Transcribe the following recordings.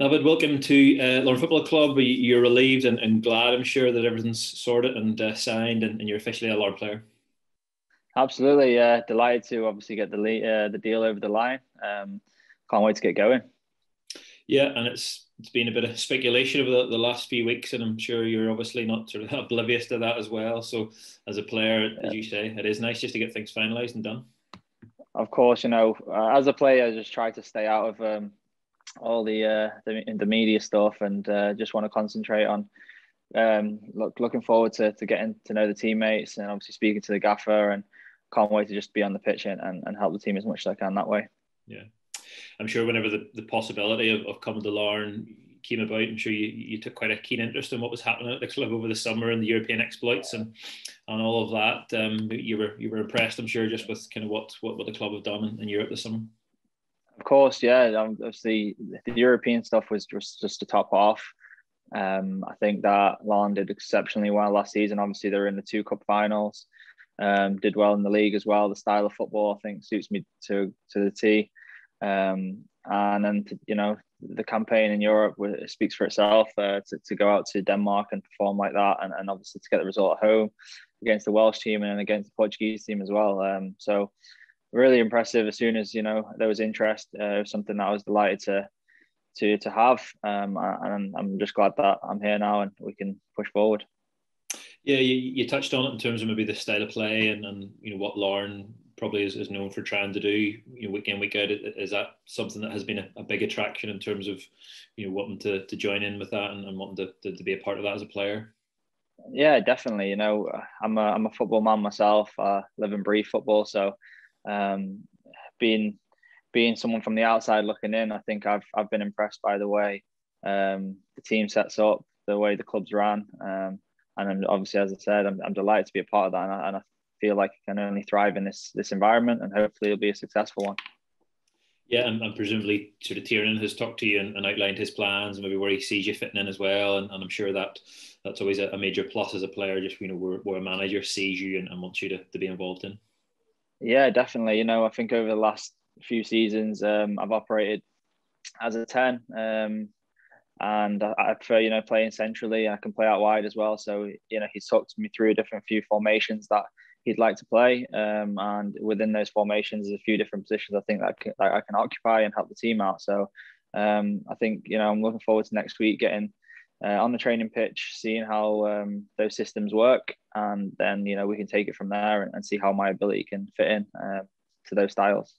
Navid, welcome to uh, Larne Football Club. You're relieved and, and, glad, I'm sure, that everything's sorted and uh, signed, and, and, you're officially a Larne player. Absolutely, uh, delighted to obviously get the uh, the deal over the line. Um, can't wait to get going. Yeah, and it's it's been a bit of speculation over the, the, last few weeks, and I'm sure you're obviously not sort of oblivious to that as well. So, as a player, yeah. as you say, it is nice just to get things finalised and done. Of course, you know, uh, as a player, I just try to stay out of um, all the uh, the, the media stuff and uh, just want to concentrate on um, look, looking forward to, to getting to know the teammates and obviously speaking to the gaffer and can't wait to just be on the pitch and, and help the team as much as I can that way. Yeah. I'm sure whenever the, the possibility of, of coming to Larne came about, I'm sure you, you took quite a keen interest in what was happening at the club over the summer and the European exploits and and all of that. Um, you were you were impressed, I'm sure, just with kind of what what, what the club have done in, in Europe this summer. Of course, yeah. Um, obviously, the European stuff was just just to top off. Um, I think that Larne did exceptionally well last season. Obviously, they're in the two cup finals. Um, did well in the league as well. The style of football, I think, suits me to to the T. Um, and then to, you know the campaign in Europe speaks for itself. Uh, to, to go out to Denmark and perform like that, and, and obviously to get the result at home against the Welsh team and against the Portuguese team as well. Um, so really impressive. As soon as you know there was interest, uh, it was something that I was delighted to to to have, um, and I'm just glad that I'm here now and we can push forward. Yeah, you, you touched on it in terms of maybe the style of play and, and you know what Larne probably is, is known for trying to do you know week in week out. Is that something that has been a, a big attraction in terms of you know wanting to, to join in with that and, and wanting to, to, to be a part of that as a player? Yeah, definitely. You know, I'm a I'm a football man myself. I live and breathe football, so um, being being someone from the outside looking in, I think I've I've been impressed by the way um, the team sets up, the way the club's ran, um, and obviously, as I said, I'm, I'm delighted to be a part of that, and I, and I feel like I can only thrive in this this environment, and hopefully, it'll be a successful one. Yeah, and, and presumably, sort of Tiernan has talked to you and, and, outlined his plans, and maybe where he sees you fitting in as well. And, and I'm sure that that's always a, a, major plus as a player, just you know where, where a manager sees you and, and wants you to, to be involved in. Yeah, definitely. You know, I think over the last few seasons, um, I've operated as a 10. Um, and I, prefer, you know, playing centrally. I can play out wide as well. So, you know, he's talked me through a different few formations that he'd like to play. Um, and within those formations, there's a few different positions I think that I can, that I can occupy and help the team out. So um, I think, you know, I'm looking forward to next week getting uh, on the training pitch, seeing how um, those systems work, and then you know we can take it from there and, and see how my ability can fit in uh, to those styles.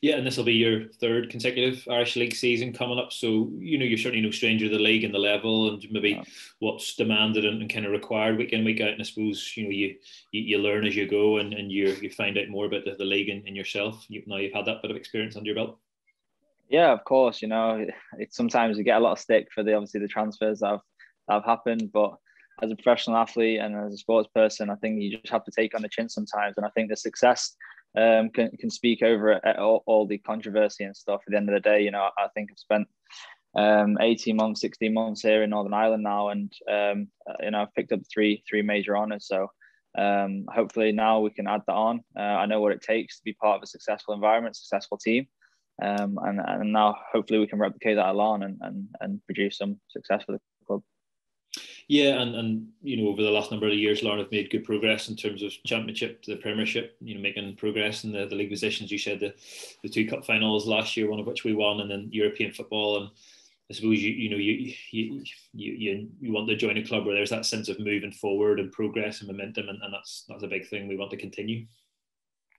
Yeah, and this will be your third consecutive Irish League season coming up. So you know you're certainly no stranger to the league and the level, and maybe yeah. what's demanded and, and, kind of required week in week out. And I suppose you know you you, you learn as you go, and, and you you find out more about the, the league and, and yourself. You, now you've had that bit of experience under your belt. Yeah, of course. You know, it's sometimes you get a lot of stick for the obviously the transfers that have that have happened, but as a professional athlete and as a sports person, I think you just have to take on the chin sometimes. And I think the success um, can, can speak over all, all, the controversy and stuff. At the end of the day, you know, I think I've spent um, 18 months, 16 months here in Northern Ireland now, and um, you know, I've picked up three three major honours. So um, hopefully now we can add that on. Uh, I know what it takes to be part of a successful environment, successful team. Um, and, and now hopefully we can replicate that along and, and, and produce some success for the club. Yeah, and, and you know over the last number of years, Larne have made good progress in terms of championship the Premiership. You know, making progress in the, the league positions. You said the the two cup finals last year, one of which we won, and then European football. And I suppose you you know you you you you want to join a club where there's that sense of moving forward and progress and momentum, and, and that's that's a big thing we want to continue.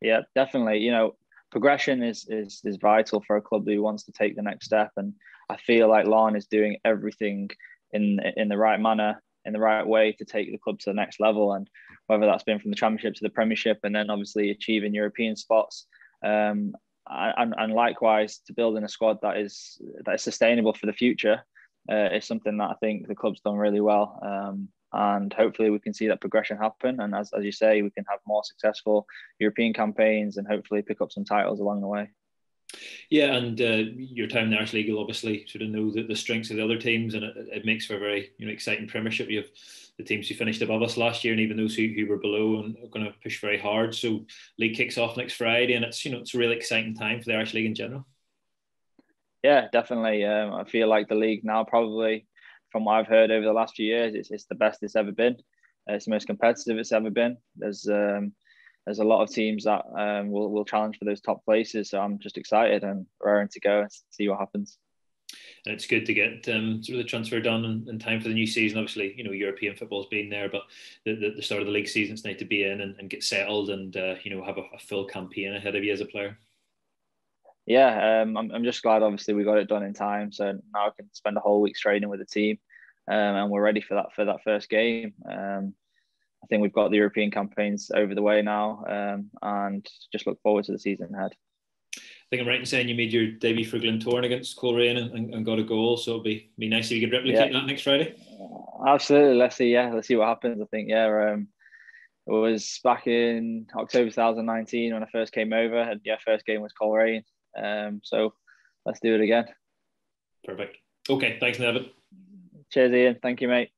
Yeah, definitely. You know, progression is is is vital for a club who wants to take the next step. And I feel like Larne is doing everything in in the right manner, in the right way to take the club to the next level. And whether that's been from the Championship to the Premiership, and then obviously achieving European spots. Um, and, and likewise to building a squad that is that is sustainable for the future uh, is something that I think the club's done really well. Um, and hopefully we can see that progression happen. And as, as you say, we can have more successful European campaigns and hopefully pick up some titles along the way. Yeah, and uh, your time in the Irish League will obviously sort of know the, the strengths of the other teams, and it, it, makes for a very you know exciting Premiership. You have the teams who finished above us last year, and even those who, who were below, and are going to push very hard. So league kicks off next Friday, and it's you know it's a really exciting time for the Irish League in general. Yeah, definitely. Um, I feel like the league now probably, from what I've heard over the last few years, it's, it's the best it's ever been. It's the most competitive it's ever been. There's um, there's a lot of teams that um, will will challenge for those top places. So I'm just excited and raring to go and see what happens. And it's good to get um, sort of the transfer done in, in, time for the new season. Obviously, you know European football's been there, but the, the, the start of the league season, it's nice to be in and, and get settled and uh, you know have a, a, full campaign ahead of you as a player. Yeah, um, I'm, I'm just glad. Obviously, we got it done in time, so now I can spend a whole week training with the team, um, and we're ready for that for that first game. Um, I think we've got the European campaigns over the way now, um, and just look forward to the season ahead. I think I'm right in saying you made your debut for Glentoran against Coleraine and, and, got a goal, so it'll be be nice if you could replicate yeah. that next Friday. Absolutely, let's see. Yeah, let's see what happens. I think yeah, um, it was back in October 2019 when I first came over, and yeah, first game was Coleraine. Um, so let's do it again. Perfect. Okay, thanks, Nevin. Cheers, Ian. Thank you, mate.